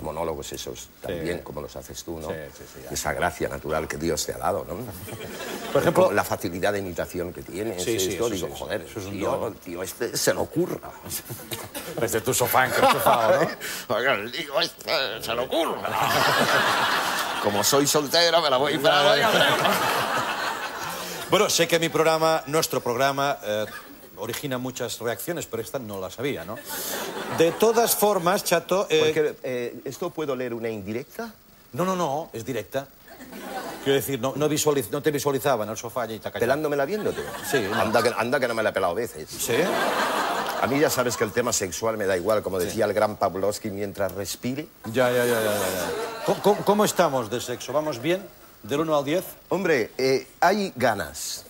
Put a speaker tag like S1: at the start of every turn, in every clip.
S1: los monólogos esos también, como los haces tú, ¿no?
S2: Sí, sí.
S1: Esa gracia natural que Dios te ha dado, ¿no?
S2: Por ejemplo-
S1: la facilidad de imitación que tienes.
S2: Sí,
S1: esto,
S2: eso
S1: digo,
S2: sí,
S1: joder,
S2: eso es un
S1: tío,
S2: don.
S1: tío, este se lo ocurra.
S2: Desde tu sofá encarchufado, ¿no?
S1: Oiga, tío este se lo ocurra. Como soy soltero, me la voy a
S2: Bueno, sé que mi programa, nuestro programa, eh, origina muchas reacciones, pero esta no la sabía, ¿no? De todas formas, Chato... eh,
S1: Porque, eh, ¿Esto puedo leer una indirecta?
S2: No, no, no, es directa. Quiero decir, no, no, visualiz- no te visualizaba en el sofá y te.
S1: ¿Pelándomela viéndote?
S2: Sí, no.
S1: Anda que, anda que no me la he pelado veces.
S2: ¿Sí?
S1: A mí ya sabes que el tema sexual me da igual, como decía el gran Pavlovsky, mientras respire.
S2: Ya, ya, ya, ya, ya. ya. ¿Cómo, cómo- cómo estamos de sexo? ¿Vamos bien? ¿Del 1 al 10?
S1: Hombre, eh, hay ganas.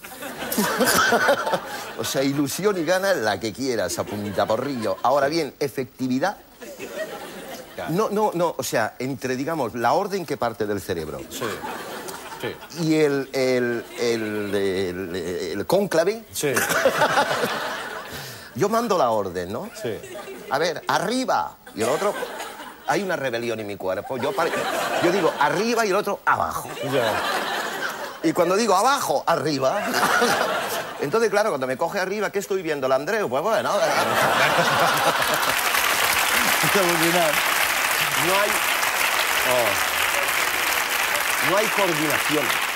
S1: o sea, ilusión y ganas, la que quieras, a puntita porrillo. Ahora bien, efectividad. No, no, no, o sea, entre, digamos, la orden que parte del cerebro
S2: Sí. Sí.
S1: y el, el, el, el- el cónclave,
S2: Sí.
S1: yo mando la orden, ¿no?
S2: Sí.
S1: A ver, arriba. Y el otro, hay una rebelión en mi cuerpo. Yo, pare- yo digo arriba y el otro abajo.
S2: Ya.
S1: Y cuando digo abajo, arriba. Entonces, claro, cuando me coge arriba, ¿qué estoy viendo? ¿El Andreu? Pues bueno. No hay. No hay coordinación.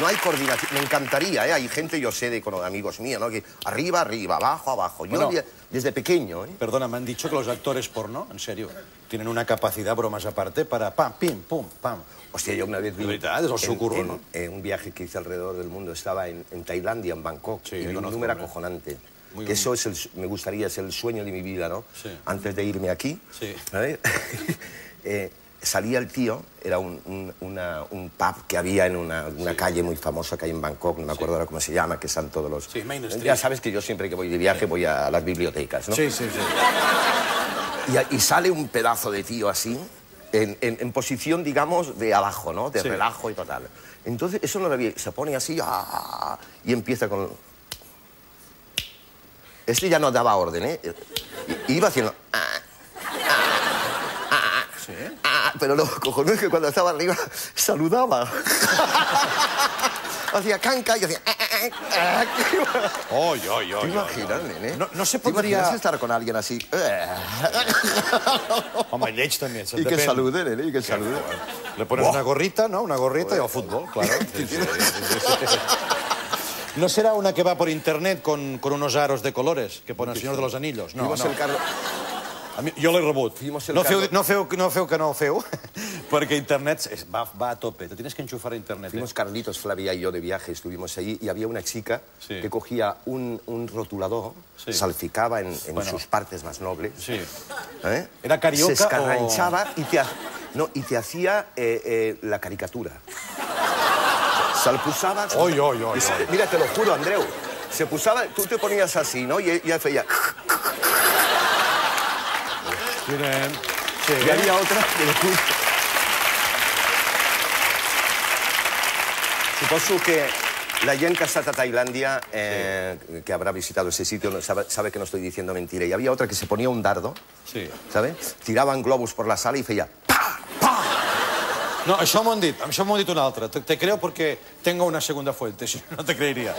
S1: No hay coordinación. Me encantaría, ¿eh? Hay gente, yo sé, de con amigos míos, ¿no? Que arriba, arriba, abajo, abajo. Yo
S2: Bueno.
S1: desde pequeño, ¿eh?
S2: Perdona, me han dicho que los actores porno, en serio, tienen una capacidad, bromas aparte, para pam, pim, pum, pam.
S1: Hostia, yo una vez vi... En-
S2: curro,
S1: en-
S2: no?
S1: en un viaje que hice alrededor del mundo, estaba en, en Tailandia, en Bangkok,
S2: Sí,
S1: y vi un número acojonante.
S2: Muy
S1: que eso es el, me gustaría, es el sueño de mi vida, ¿no?
S2: Sí.
S1: Antes de irme aquí,
S2: Sí.
S1: Eh, salía el tío, era un, un- una- un pub que había en una, una calle muy famosa que hay en Bangkok, no me acuerdo ahora cómo se llama, que están todos los...
S2: Sí, Main Street.
S1: Ya sabes que yo siempre que voy de viaje voy a las bibliotecas, ¿no?
S2: Sí, sí, sí.
S1: Y, y sale un pedazo de tío así, en, en- en posición, digamos, de abajo, ¿no? De
S2: Sí.
S1: relajo y total. Entonces, eso no lo había... Se pone así ah, y empieza con... Este ya no daba orden, ¿eh? Y- Iba haciendo... ah,
S2: Sí.
S1: ah, pero lo cojonudo es que cuando estaba arriba saludaba. hacía canca y hacía...
S2: Oy, oy,
S1: ¿Te
S2: oy, oy,
S1: imaginas, nene?
S2: No- no se
S1: ¿Te
S2: podría-
S1: estar con alguien así?
S2: Home, lleig també.
S1: Y que salude, nene, y que salude.
S2: Le pones una gorrita, ¿no? Una gorrita y al fútbol, claro. ¿No será una que va por internet con, con unos aros de colores que pone el Señor de los Anillos? No, no. A mi, jo l'he rebut. No feu, no, feu, no feu que no ho feu, perquè internet es, va, va a tope. Te tienes que enchufar a internet. eh?
S1: Fuimos Carlitos, Flavia y yo de viaje, estuvimos allí y había una chica
S2: Sí.
S1: que cogía un, un rotulador,
S2: Sí.
S1: salficaba en, en
S2: Bueno.
S1: sus partes más nobles.
S2: Sí.
S1: ¿eh?
S2: ¿Era carioca
S1: Se escarranchaba y, te, no, y te hacía eh, la caricatura. Salpusaba...
S2: Oi, oi, oi,
S1: Y se-
S2: oi.
S1: Mira, te lo juro, Andreu. Se pusaba, tú te ponías así, ¿no? Y ella hacía...
S2: Sí.
S1: Y había otra que. Supongo que la gent que ha estat a Tailandia, eh, que habrá visitado ese sitio, sabe, sabe que no estoy diciendo mentira. Y había otra que se ponía un dardo,
S2: Sí.
S1: ¿sabes? Tiraban globus por la sala y feia...
S2: No, això m'ho han dit, això m'ho han dit un altre. Te, te creo porque tengo una segunda fuente, si no te creería.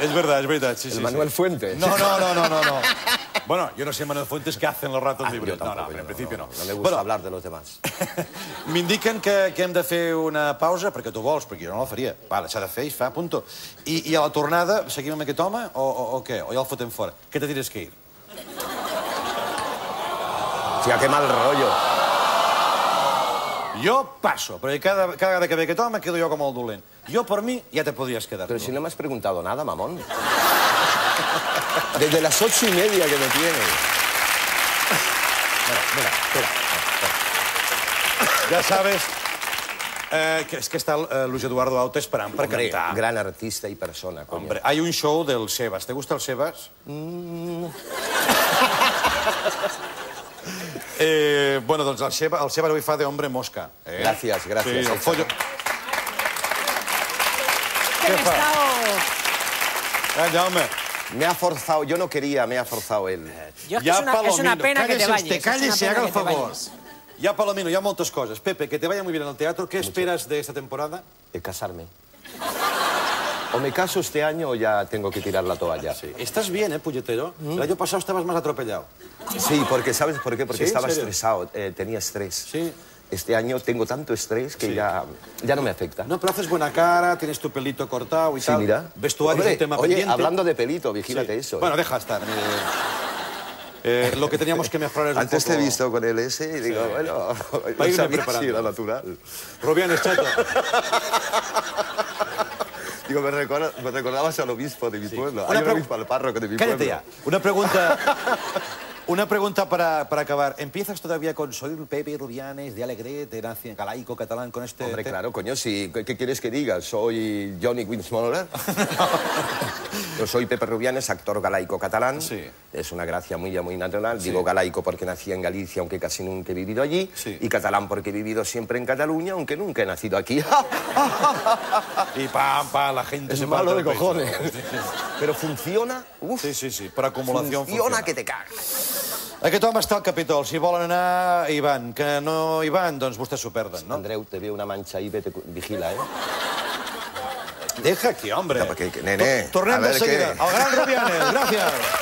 S2: Es verdad, es verdad. Sí, sí, sí.
S1: Manuel Fuentes.
S2: No, no, no, no, no, no. Bueno, yo no sé Manuel Fuentes qué hacen los ratos
S1: Ah,
S2: libres. No,
S1: tampoco,
S2: no,
S1: yo
S2: en principio no.
S1: No me gusta
S2: Bueno,
S1: hablar de los demás.
S2: M'indiquen que, que hem de fer una pausa, perquè tu vols, perquè jo no la faria. Vale, s'ha de fer i es fa, punto. I, I a la tornada seguim amb aquest home o, o, o què? O ja el fotem fora? Que te tienes que ir?
S1: Hostia, qué mal rollo.
S2: Jo passo, perquè cada, cada vegada que ve aquest home quedo jo com el dolent. Jo, per mi, ja te podries quedar.
S1: Pero
S2: tu.
S1: si no me has preguntado nada, mamón. Desde las ocho y media que me tienes.
S2: Mira, mira, espera. Ja sabes eh, que és que està eh, Luis Eduardo Auto esperant per
S1: Hombre,
S2: cantar.
S1: gran artista y persona, coño.
S2: Hombre, hay un show del Sebas. ¿Te gusta el Sebas? eh, bueno, doncs el Sebas, el Sebas avui fa de hombre mosca. Eh?
S1: Gràcies, gràcies,
S2: Sí, el follo...
S3: Que
S2: Què fa?
S3: estaba-
S2: Ah, Jaume.
S1: Me ha forzado, yo no quería, me ha forzado él.
S3: Yo es que es, una, es una pena que te vayas.
S2: usted,
S3: es una
S2: cállese,
S3: pena
S2: haga el
S3: te
S2: favor. Ya, Palomino, ya moltes coses. Pepe, que te vaya muy bien en el teatro. ¿Qué esperas de esta temporada?
S1: Eh, casarme. O me caso este año o ya tengo que tirar la toalla.
S2: Sí. Estás bien, ¿eh, puñetero? El año pasado estabas más atropellado.
S1: Sí, porque ¿sabes por qué? Porque
S2: ¿Sí? ¿En
S1: estaba estresado, eh, tenía estrés.
S2: Sí.
S1: Este año tengo tanto estrés que
S2: Sí.
S1: ya, ya no me afecta.
S2: No, pero haces buena cara, tienes tu pelito cortado y
S1: Sí,
S2: tal.
S1: mira.
S2: Vestuario
S1: Hombre,
S2: es un tema
S1: oye,
S2: pendiente.
S1: hablando de pelito, vigílate
S2: Sí.
S1: eso. ¿eh?
S2: Bueno, deja estar. eh. Eh, lo que teníamos que mejorar es un
S1: Antes
S2: poco...
S1: te he visto con el S y digo, bueno, no sabía si era natural.
S2: Rubianes, chato.
S1: Digo, me, recuerda- me recordabas al obispo de mi pueblo. Hay un obispo al párroco de mi
S2: Cállate
S1: pueblo.
S2: ya. Una pregunta... Una pregunta para, para acabar. ¿Empiezas todavía con soy Pepe Rubianes de Alegret, de nación galaico, catalán, con este...?
S1: Hombre, claro, coño, si, ¿qué, qué quieres que diga? ¿Soy Johnny Winsmoller? Yo soy Pepe Rubianes, actor galaico catalán.
S2: Sí.
S1: Es una gracia muy, muy natural. Digo galaico porque nací en Galicia, aunque casi nunca he vivido allí.
S2: Sí.
S1: Y catalán porque he vivido siempre en Cataluña, aunque nunca he nacido aquí.
S2: Y pam, pam, la gente
S1: es
S2: se
S1: malo de cojones. Pero funciona. Uf,
S2: Sí, sí, sí. Per acumulació
S1: funciona,
S2: funciona.
S1: que te cagas.
S2: Aquest home està al Capitol. Si volen anar, hi van. Que no hi van, doncs vostès s'ho perden, no?
S1: Andreu, te veo una mancha ahí, vete, vigila, ¿eh?
S2: Deja aquí, hombre.
S1: No, perquè, nene,
S2: To- Tornem
S1: a
S2: de seguida.
S1: què.
S2: El gran Rubianes, gràcies.